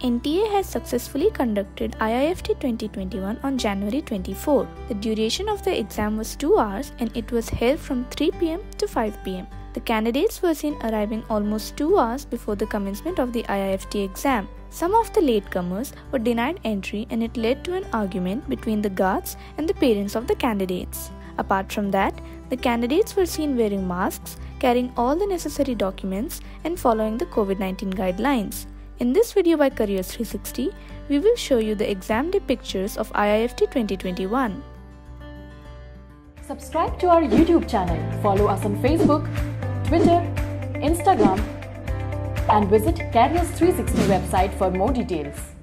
NTA has successfully conducted IIFT 2021 on January 24. The duration of the exam was 2 hours and it was held from 3 pm to 5 pm. The candidates were seen arriving almost 2 hours before the commencement of the IIFT exam. Some of the latecomers were denied entry and it led to an argument between the guards and the parents of the candidates. Apart from that, the candidates were seen wearing masks, carrying all the necessary documents, and following the COVID 19 guidelines. In this video by Careers 360, we will show you the exam day pictures of IIFT 2021. Subscribe to our YouTube channel, follow us on Facebook, Twitter, Instagram, and visit Careers 360 website for more details.